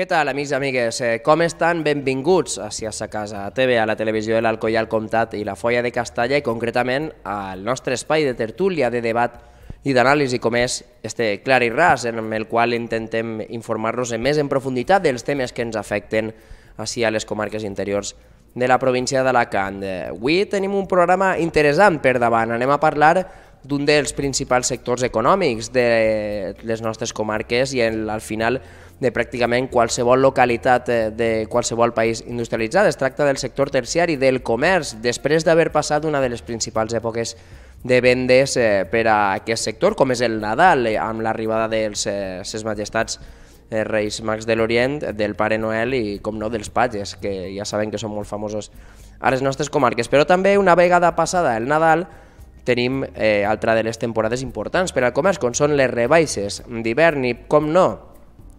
Què tal, amics i amigues? Eh, com estan? Benvinguts a Si a sa casa TV, a la televisió de l'Alcoy al Comtat i la Folla de Castalla i concretament al nostre espai de tertúlia, de debat i d'anàlisi com és este clar i ras en el qual intentem informar-nos més en profunditat dels temes que ens afecten així a les comarques interiors de la província d'Alacant. Eh, avui tenim un programa interessant per davant. Anem a parlar d'un dels principals sectors econòmics de les nostres comarques i en, al final de pràcticament qualsevol localitat eh, de qualsevol país industrialitzat. Es tracta del sector terciari, del comerç, després d'haver passat una de les principals èpoques de vendes eh, per a aquest sector, com és el Nadal, eh, amb l'arribada dels ses majestats Reis Mags de l'Orient, del Pare Noel i, com no, dels patges, que ja saben que són molt famosos a les nostres comarques. Però també una vegada passada el Nadal tenim eh, altra de les temporades importants per al comerç, com són les rebaixes d'hivern i, com no,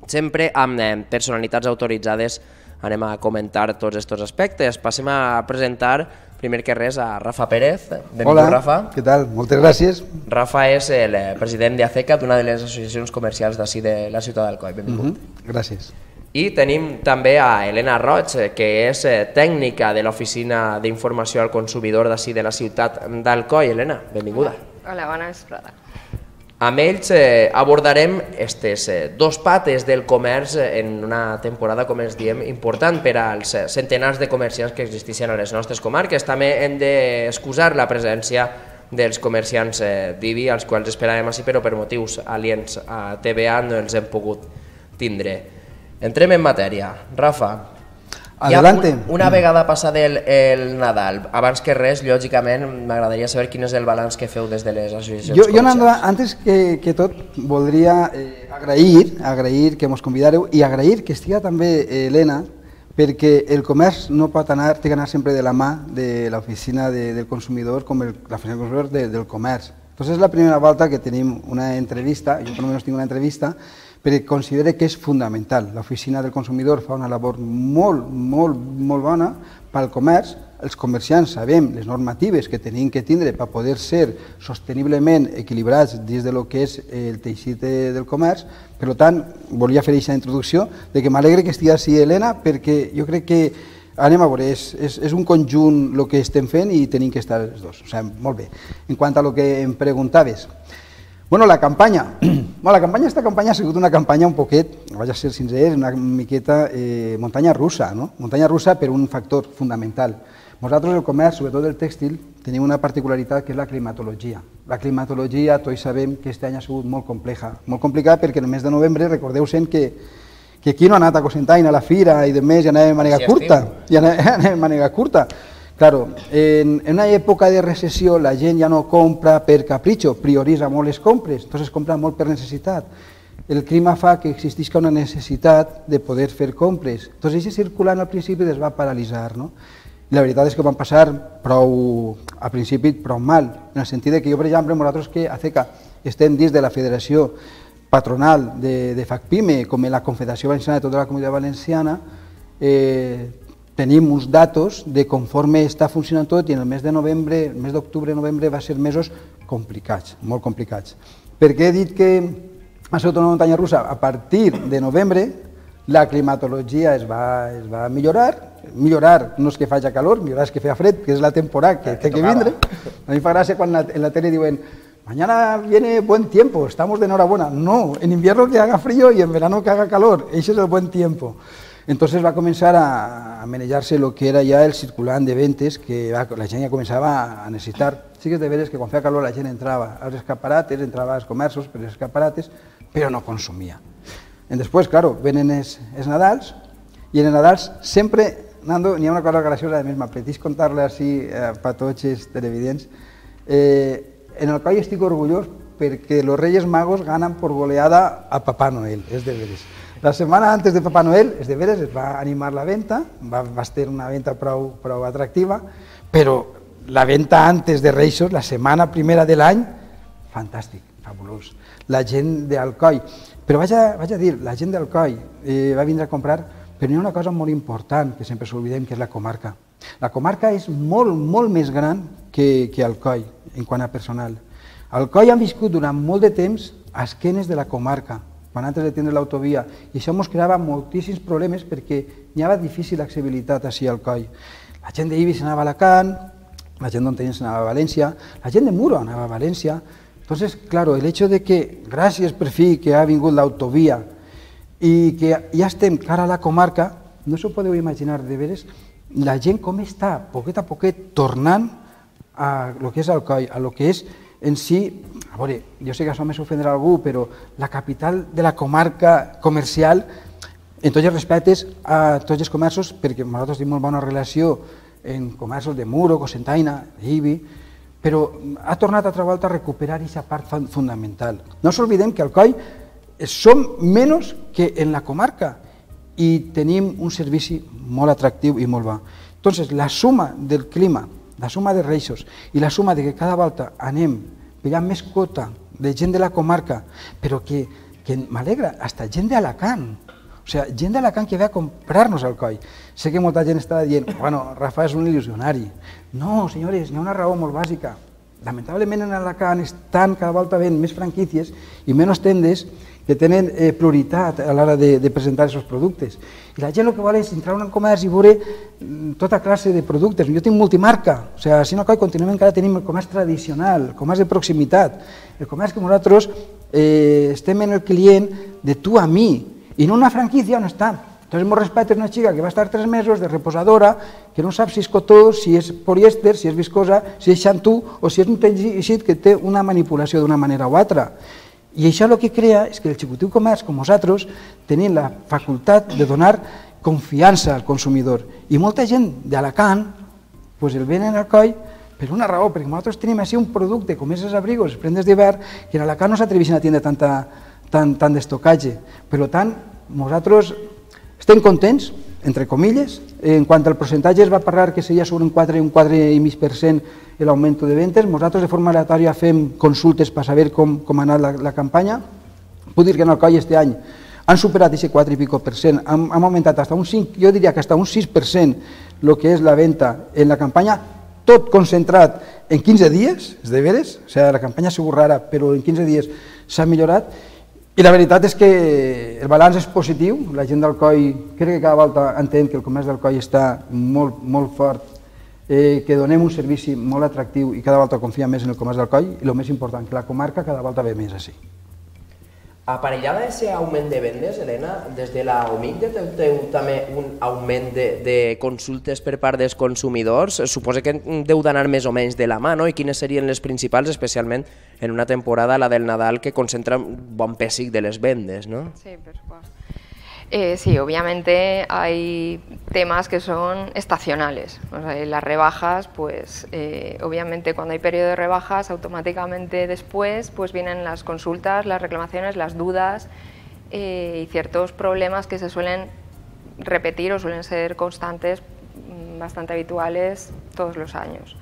sempre amb eh, personalitats autoritzades anem a comentar tots aquests aspectes. Passem a presentar, primer que res, a Rafa Pérez. Benvingut, Hola, Rafa. què tal? Moltes gràcies. Rafa és el eh, president d'ACECA, d'una de les associacions comercials d'ací de la ciutat d'Alcoi. Benvingut. Mm -hmm. Gràcies. I tenim també a Helena Roig, eh, que és tècnica de l'Oficina d'Informació al Consumidor d'ací de la ciutat d'Alcoi. Helena, benvinguda. Hola, bona vesprada. Amb ells eh, abordarem aquestes eh, dos pates del comerç eh, en una temporada, com ens diem, important per als eh, centenars de comerciants que existeixen a les nostres comarques. També hem d'excusar la presència dels comerciants eh, d'IBI, als quals esperàvem així, però per motius aliens a TVA no els hem pogut tindre. Entrem en matèria. Rafa, Adelante. Ja, una vegada passat el, el Nadal, abans que res, lògicament, m'agradaria saber quin és el balanç que feu des de les associacions jo, jo Nando, antes que, que tot, voldria eh, agrair, agrair que ens convidareu i agrair que estiga també eh, Helena, perquè el comerç no pot anar, té que anar sempre de la mà de l'oficina de, del consumidor com l'oficina del consumidor de, del comerç. Entonces és la primera volta que tenim una entrevista, jo per almenys tinc una entrevista, perquè considera que és fonamental. L'oficina del consumidor fa una labor molt, molt, molt bona pel comerç. Els comerciants sabem les normatives que tenim que tindre per poder ser sosteniblement equilibrats dins de lo que és el teixit del comerç. Per tant, volia fer aquesta introducció de que m'alegre que estigui així Helena perquè jo crec que anem a veure, és, és, és un conjunt el que estem fent i tenim que estar els dos. O sigui, molt bé. En quant a lo que em preguntaves, Bueno, la campanya. Bueno, la campanya, esta campanya ha sigut una campanya un poquet, vaig a ser sincer, una miqueta eh, muntanya russa, no? Muntanya russa per un factor fundamental. Nosaltres, el comerç, sobretot el tèxtil, tenim una particularitat que és la climatologia. La climatologia, tots sabem que aquest any ha sigut molt compleja. Molt complicada perquè en el mes de novembre, recordeu-se'n que, que aquí no ha anat a Cosentaina, a la fira i de més, i anava de manera curta. I anava de manera curta. Claro, en, en una època de recessió la gent ja no compra per capritxo, prioritza molt les compres, entonces compra molt per necessitat. El clima fa que existisca una necessitat de poder fer compres. Entonces, aquest circulant al principi es va paralitzar, no? La veritat és que van passar prou, al principi prou mal, en el sentit que jo, per exemple, nosaltres que a CECA estem dins de la Federació Patronal de, de FACPIME, com la Confederació Valenciana de tota la Comunitat Valenciana, eh, tenim uns datos de conforme està funcionant tot i en el mes de novembre, el mes d'octubre, novembre va ser mesos complicats, molt complicats. Perquè he dit que ha sigut una muntanya russa, a partir de novembre la climatologia es va, es va millorar, millorar no és que faci calor, millorar és que fa fred, que és la temporada que té que vindre. A mi fa gràcia quan en la tele diuen mañana viene buen tiempo, estamos de enhorabuena. No, en invierno que haga frío y en verano que haga calor, ese es el buen tiempo. Entonces va a comenzar a, a lo que era ya el circulant de ventes que la gent ja començava a necessitar. Sí que és de veres que quan feia calor la gent entrava als escaparates, entrava als comerços per els escaparates, però no consumia. I després, claro, venen els, els Nadals, i en els Nadals sempre, Nando, n'hi ha una cosa graciosa, a més m'apeteix contar-la així eh, per tots els televidents. Eh, en el qual estic orgullós perquè els Reyes Magos ganen por goleada a Papà Noel, és de veres. La setmana antes de Papà Noel, és de veres, es va animar la venda, va, va ser una venda prou, prou atractiva, però la venda antes de Reixos, la setmana primera de l'any, fantàstic, fabulós. La gent d'Alcoi, però vaig a, vaig a dir, la gent d'Alcoi eh, va vindre a comprar, però hi ha una cosa molt important que sempre s'oblidem, que és la comarca. La comarca és molt, molt més gran que, que Alcoi, en quant a personal. Alcoi han viscut durant molt de temps a esquenes de la comarca, quan antes de tindre l'autovia, i això ens creava moltíssims problemes perquè hi havia difícil accessibilitat així al coll. La gent d'Ibi s'anava a Alacant, la gent d'Ontenien s'anava a València, la gent de Muro anava a València. Entonces, claro, el hecho de que, gràcies per fi que ha vingut l'autovia i que ja estem cara a la comarca, no s'ho podeu imaginar de veres la gent com està, poquet a poquet, tornant a lo que és el coll, a lo que és en si, a veure, jo sé que això més ofendrà algú, però la capital de la comarca comercial, en tots els respectes a tots els comerços, perquè nosaltres tenim molt bona relació en comerços de Muro, Cosentaina, Ibi, però ha tornat altra volta a recuperar aquesta part fundamental. No s'oblidem que al coll som menys que en la comarca i tenim un servici molt atractiu i molt bo. Entonces, la suma del clima, la suma de reixos i la suma de que cada volta anem pillant més cota de gent de la comarca, però que, que m'alegra, hasta gent d'Alacant, o sigui, gent d'Alacant que ve a comprar-nos el coll. Sé que molta gent està dient, bueno, Rafa és un il·lusionari. No, senyores, hi ha una raó molt bàsica. Lamentablement en Alacant estan cada volta ben més franquícies i menys tendes que tenen eh, prioritat a l'hora de, de presentar aquests productes. I la gent el que vol és entrar en un comerç i veure mm, tota classe de productes. Jo tinc multimarca, o sigui, si no coi, continuem encara tenim el comerç tradicional, el comerç de proximitat, el comerç que nosaltres eh, estem en el client de tu a mi, i no una franquícia on està. Entonces, molt respecte una xica que va estar tres mesos de reposadora, que no sap si és cotó, si és polièster, si és viscosa, si és xantú o si és un teixit que té una manipulació d'una manera o altra. I això el que crea és que l'executiu comerç, com nosaltres, tenim la facultat de donar confiança al consumidor. I molta gent d'Alacant pues el venen al coll per una raó, perquè nosaltres tenim així un producte com és els abrigos, les prendes d'hivern, que en Alacant no s'atreveixen a tindre tanta, tant, tant d'estocatge. Per tant, nosaltres estem contents, entre comilles, en quant al percentatge es va parlar que seria sobre un 4 i un 4,5% l'augment de ventes. Nosaltres de forma aleatòria fem consultes per saber com, com ha anat la, la campanya. Puc dir que en el coll este any han superat aquest 4 i pico per cent, han, han augmentat fins un 5, jo diria que fins un 6% el que és la venda en la campanya, tot concentrat en 15 dies, és de veres, o sigui, la campanya ha sigut rara, però en 15 dies s'ha millorat, i la veritat és que el balanç és positiu, la gent del coll crec que cada volta entén que el comerç del coll està molt, molt fort, eh, que donem un servici molt atractiu i cada volta confia més en el comerç del coll i el més important, que la comarca cada volta ve més així. Aparellada a aquest augment de vendes, Helena, des de la OMIC detecteu també un augment de, de consultes per part dels consumidors? Suposa que deu d'anar més o menys de la mà, no? I quines serien les principals, especialment en una temporada, la del Nadal, que concentra un bon pèssic de les vendes, no? Sí, per supuesto. Eh, sí, obviamente hay temas que son estacionales. O sea, las rebajas, pues eh, obviamente cuando hay periodo de rebajas, automáticamente después pues vienen las consultas, las reclamaciones, las dudas eh, y ciertos problemas que se suelen repetir o suelen ser constantes, mm, bastante habituales todos los años.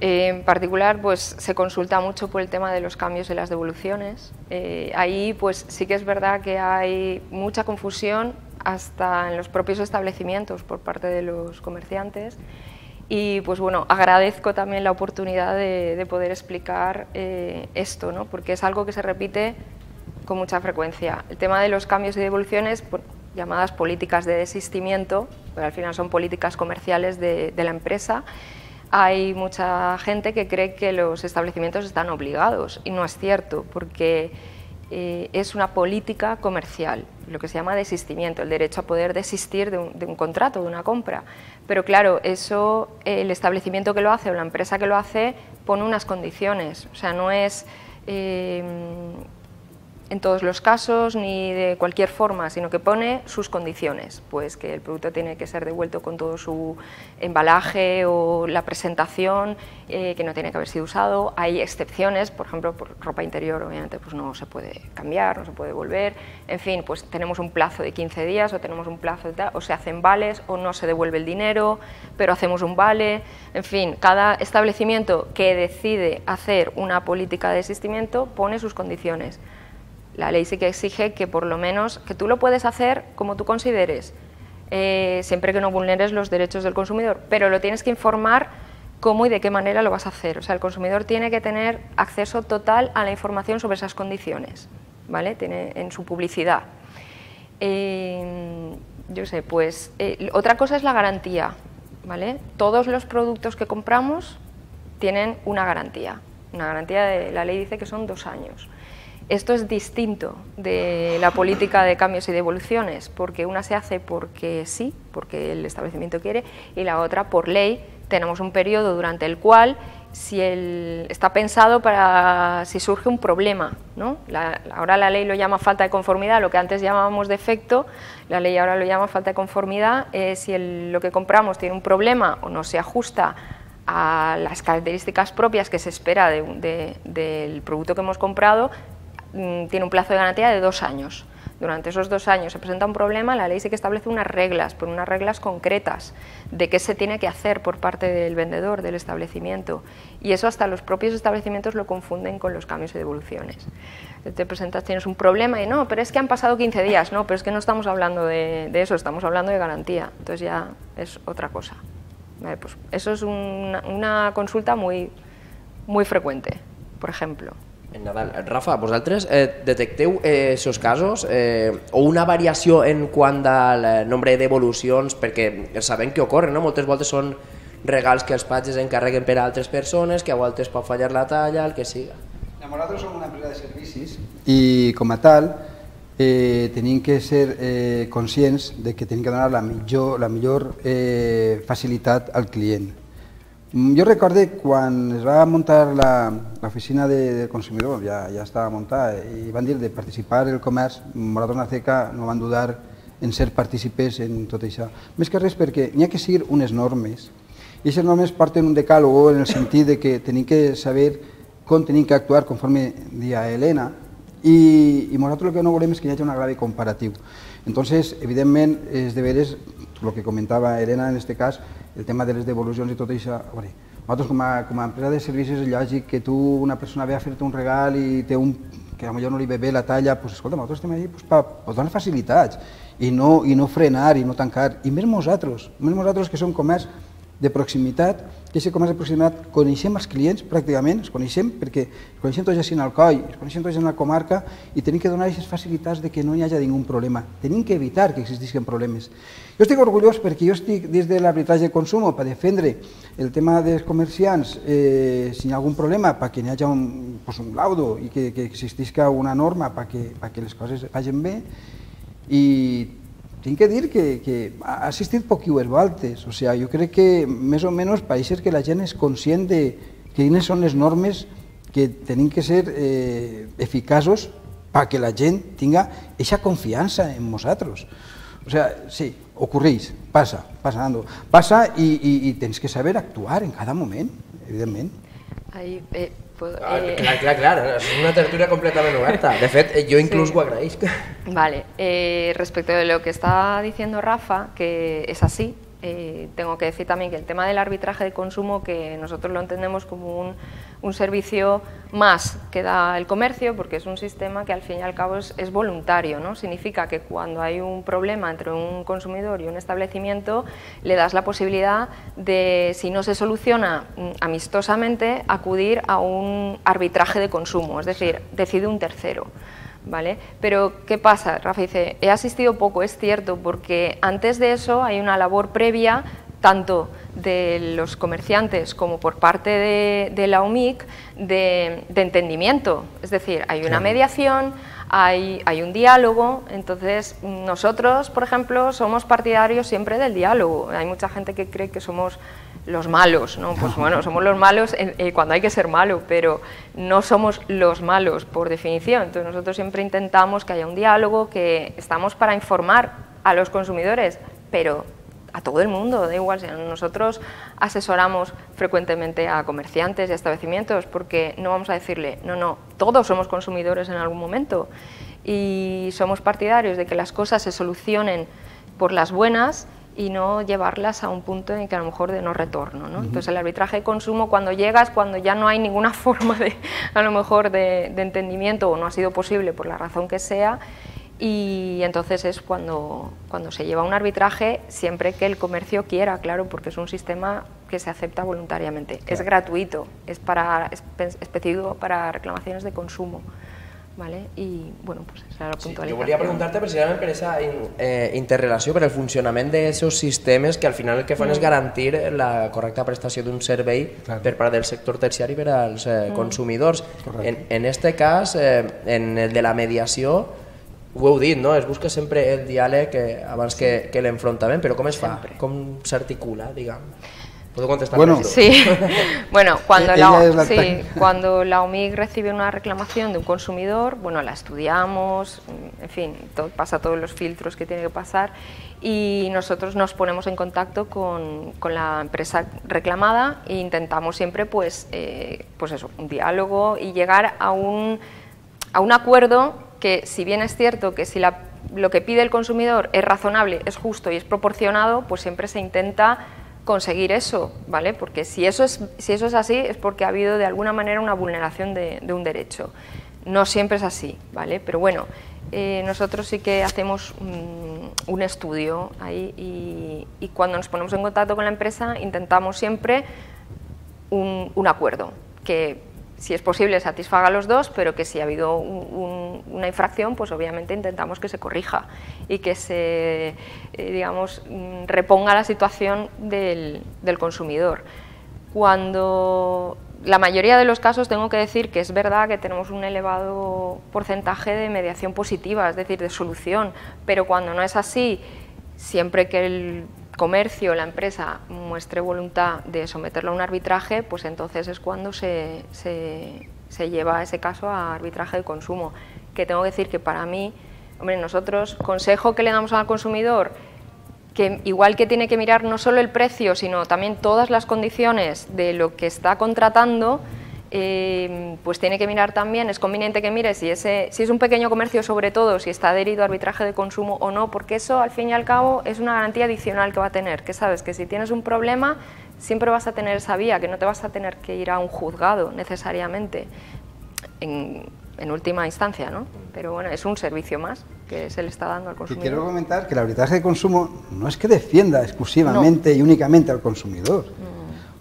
En particular, pues se consulta mucho por el tema de los cambios de las devoluciones. Eh, ahí, pues sí que es verdad que hay mucha confusión hasta en los propios establecimientos por parte de los comerciantes. Y pues bueno, agradezco también la oportunidad de, poder explicar eh, esto, ¿no? porque es algo que se repite con mucha frecuencia. El tema de los cambios y devoluciones, llamadas políticas de desistimiento, pero al final son políticas comerciales de la empresa, hay mucha gente que cree que los establecimientos están obligados y no es cierto porque eh, es una política comercial, lo que se llama desistimiento, el derecho a poder desistir de un, contrato, de una compra. Pero claro, eso el establecimiento que lo hace o la empresa que lo hace pone unas condiciones, o sea, no es... Eh, en todos los casos ni de cualquier forma, sino que pone sus condiciones, pues que el producto tiene que ser devuelto con todo su embalaje o la presentación, eh, que no tiene que haber sido usado. Hay excepciones, por ejemplo, por ropa interior, obviamente, pues no se puede cambiar, no se puede devolver. En fin, pues tenemos un plazo de 15 días o tenemos un plazo de o se hacen vales o no se devuelve el dinero, pero hacemos un vale. En fin, cada establecimiento que decide hacer una política de desistimiento pone sus condiciones. La ley sí que exige que por lo menos, que tú lo puedes hacer como tú consideres, eh, siempre que no vulneres los derechos del consumidor, pero lo tienes que informar cómo y de qué manera lo vas a hacer. O sea, el consumidor tiene que tener acceso total a la información sobre esas condiciones. ¿vale? Tiene en su publicidad. Eh, yo sé, pues eh, otra cosa es la garantía, ¿vale? Todos los productos que compramos tienen una garantía. Una garantía de la ley dice que son dos años. Esto es distinto de la política de cambios y devoluciones, porque una se hace porque sí, porque el establecimiento quiere, y la otra por ley. Tenemos un periodo durante el cual si está pensado para si surge un problema. ¿no? ahora la ley lo llama falta de conformidad, lo que antes llamábamos defecto, la ley ahora lo llama falta de conformidad. Eh, si lo que compramos tiene un problema o no se ajusta a las características propias que se espera del producto que hemos comprado, tiene un plazo de garantía de dos años. Durante esos dos años se presenta un problema, la ley sí que establece unas reglas, por unas reglas concretas de qué se tiene que hacer por parte del vendedor, del establecimiento. Y eso hasta los propios establecimientos lo confunden con los cambios y devoluciones. Te presentas, tienes un problema y no, pero es que han pasado 15 días. No, pero es que no estamos hablando de, eso, estamos hablando de garantía. Entonces ya es otra cosa. pues eso es una, una consulta muy, muy frecuente, por ejemplo. En Nadal. Rafa, vosaltres eh, detecteu eh, esos casos eh, o una variació en quant al eh, nombre d'evolucions perquè sabem que ocorre, no? moltes voltes són regals que els patges encarreguen per a altres persones, que a voltes pot fallar la talla, el que siga. Nosaltres som una empresa de servicis i com a tal eh, tenim que ser eh, conscients de que tenim que donar la millor, la millor eh, facilitat al client jo recorde quan es va muntar l'oficina de, de consumidor, ja, ja estava muntada, i van dir de participar el comerç, Moratos Naceca no van dudar en ser partícipes en tot això. Més que res perquè n'hi ha que seguir unes normes, i aquestes normes porten un decàlogo en el sentit de que tenim que saber com tenim que actuar conforme dia Helena, i, i nosaltres el que no volem és que hi hagi un agrave comparatiu. Entonces, evidentment, és de veres, el que comentava Helena en aquest cas, el tema de les devolucions i tot això, veure, nosaltres com a, com a empresa de servicis és lògic que tu, una persona ve a fer-te un regal i té un que potser no li ve bé la talla, pues, escolta, nosaltres estem allà pues, per, per donar facilitats i no, i no frenar i no tancar. I més nosaltres, més nosaltres que som comerç de proximitat, aquest comerç de proximitat coneixem els clients pràcticament, els coneixem perquè coneixem tots en el coll, els coneixem tots en la comarca i tenim que donar aquestes facilitats de que no hi hagi ningú problema. Tenim que evitar que existisquen problemes. Jo estic orgullós perquè jo estic des de l'arbitratge de consum per defendre el tema dels comerciants eh, si hi ha algun problema perquè hi hagi un, pues, un laudo i que, que existisca una norma perquè, perquè les coses vagin bé i tinc que dir que, que ha assistit poquiues voltes, o sigui, jo crec que més o menys pareix que la gent és conscient de quines són les normes que tenim que ser eh, eficaços perquè la gent tinga aquesta confiança en nosaltres. O sigui, sí, ocorreix, passa, passa, ando, passa i, i, i tens que saber actuar en cada moment, evidentment. Ahí, eh, Puedo, ah, eh... Clar, clar, clar, es una tertulia completamente oberta. De fet, yo incluso sí. ho agraïsc. Vale, eh, respecto de lo que está diciendo Rafa, que es así, eh, tengo que decir también que el tema del arbitraje de consumo, que nosotros lo entendemos como un, un, servicio más que da el comercio, porque es un sistema que al fin y al cabo es, es, voluntario. ¿no? Significa que cuando hay un problema entre un consumidor y un establecimiento, le das la posibilidad de, si no se soluciona mm, amistosamente, acudir a un arbitraje de consumo, es decir, decide un tercero. ¿Vale? Pero, ¿qué pasa? Rafa dice, he asistido poco, es cierto, porque antes de eso hay una labor previa, tanto de los comerciantes como por parte de, la UMIC, de, entendimiento. Es decir, hay una mediación, hay, hay, un diálogo, entonces nosotros, por ejemplo, somos partidarios siempre del diálogo. Hay mucha gente que cree que somos los malos, ¿no? Pues bueno, somos los malos eh, cuando hay que ser malo, pero no somos los malos por definición. Entonces nosotros siempre intentamos que haya un diálogo, que estamos para informar a los consumidores, pero a todo el mundo, da igual, nosotros asesoramos frecuentemente a comerciantes y a establecimientos porque no vamos a decirle, no, no, todos somos consumidores en algún momento y somos partidarios de que las cosas se solucionen por las buenas y no llevarlas a un punto en que a lo mejor de no retorno. ¿no? Entonces el arbitraje de consumo cuando llegas, cuando ya no hay ninguna forma de, a lo mejor de, entendimiento o no ha sido posible por la razón que sea, y entonces es cuando, cuando se lleva un arbitraje siempre que el comercio quiera, claro, porque es un sistema que se acepta voluntariamente. Es gratuito, es, para, es, para reclamaciones de consumo. ¿Vale? Y bueno, pues esa era la Sí, puntualización. jo volia preguntar-te precisament per aquesta in, eh, interrelació, per el funcionament d'aquests sistemes que al final el que fan és garantir la correcta prestació d'un servei Clar. per part del sector terciari per als eh, consumidors. En, en este cas, eh, en el de la mediació, ho heu dit, no? es busca sempre el diàleg eh, abans que, que l'enfrontament, però com es fa? Sempre. Com s'articula, diguem? Podeu contestar Bueno. Sí, bueno, cuando la, la sí, cuando la OMIG recibe una reclamación de un consumidor, bueno, la estudiamos, en fin, todo, pasa todos los filtros que tiene que pasar y nosotros nos ponemos en contacto con, con la empresa reclamada e intentamos siempre, pues, eh, pues eso, un diálogo y llegar a un, a un acuerdo que, si bien es cierto que si la- lo que pide el consumidor es razonable, es justo y es proporcionado, pues siempre se intenta conseguir eso, ¿vale? Porque si eso es, si eso es así es porque ha habido de alguna manera una vulneración de, un derecho. No siempre es así, ¿vale? Pero bueno, eh, nosotros sí que hacemos un estudio ahí y, y cuando nos ponemos en contacto con la empresa intentamos siempre un, un acuerdo que si es posible satisfaga a los dos, pero que si ha habido un- un- una infracción, pues obviamente intentamos que se corrija y que se, eh, digamos, mm, reponga la situación del, del consumidor. Cuando la mayoría de los casos tengo que decir que es verdad que tenemos un elevado porcentaje de mediación positiva, es decir, de solución, pero cuando no es así, siempre que el comercio, la empresa muestre voluntad de someterlo a un arbitraje, pues entonces es cuando se, se- lleva ese caso a arbitraje de consumo. Que tengo que decir que para mí, hombre, nosotros, consejo que le damos al consumidor, que igual que tiene que mirar no solo el precio, sino también todas las condiciones de lo que está contratando, eh, pues tiene que mirar también, es conveniente que mire si, ese, si es un pequeño comercio sobre todo, si está adherido a arbitraje de consumo o no, porque eso al fin y al cabo es una garantía adicional que va a tener, que sabes que si tienes un problema siempre vas a tener esa vía, que no te vas a tener que ir a un juzgado necesariamente, en, en última instancia, ¿no? Pero bueno, es un servicio más que se le está dando al Y consumidor. quiero comentar que el arbitraje de consumo no es que defienda exclusivamente y únicamente al consumidor.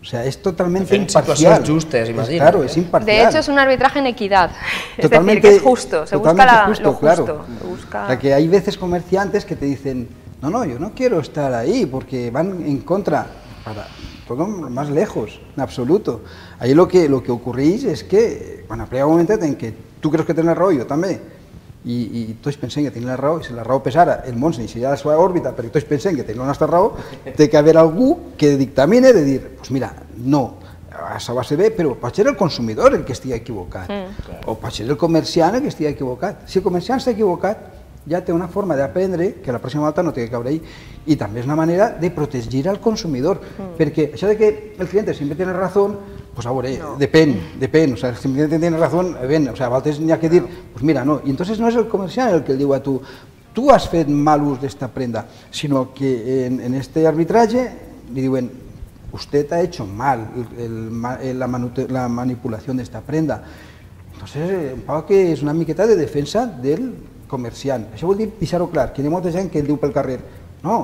O sea, es totalmente Defiende imparcial. situaciones justas, Es imagino, Claro, ¿eh? es imparcial. De hecho, es un arbitraje en equidad. Es Totalmente, decir, que es justo, se busca la- justo, lo justo. claro. se busca- O sea, que hay veces comerciantes que te dicen, no, no, yo no quiero estar ahí porque van en contra, para todo más lejos, en absoluto. Ahí lo que, lo que ocurrís es que, quan arriba un momentet en què tu creus que raó, jo també, i, i tots pensem que tenim la raó, i si la raó pesara, el món s'iniciarà la seva òrbita, perquè tots pensem que tenim la nostra raó, té que haver algú que dictamine de dir, pues mira, no, això va ser bé, però pot ser el consumidor el que estigui equivocat, Mm. o pot ser el comerciant el que estigui equivocat. Si el comerciant està equivocat, ja té una forma d'aprendre que la pròxima volta no té que caure ahí. I també és una manera de protegir al consumidor, perquè això de que el cliente siempre tiene razón, pues a veure, depèn, depèn, o sea, si el cliente tiene razón, ben, o sea, a vegades n'hi ha que dir, pues mira, no, i entonces no és el comerciant el que el diu a tu, tu has fet mal ús d'esta prenda, sinó que en, en este arbitratge li diuen, usted ha hecho mal el- el ma- eh, la, manipulación de esta prenda. Entonces, eh, em passa que és una miqueta de defensa del comerciant. Això vol dir deixar-ho clar, que hi ha molta gent que diu pel carrer no,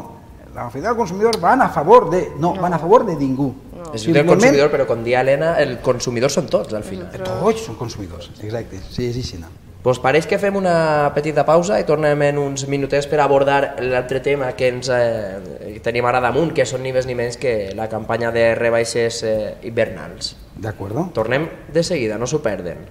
la fidel del consumidor van a favor de... No, van a favor de ningú. És del consumidor, però com dia Helena, el consumidor són tots al final. Tots són consumidors, exacte, sí, és així. No? Pues pareix que fem una petita pausa i tornem en uns minutets per abordar l'altre tema que ens eh, tenim ara damunt, que són ni més ni menys que la campanya de rebaixes eh, hivernals. De acuerdo. Tornem de seguida, no s'ho perden.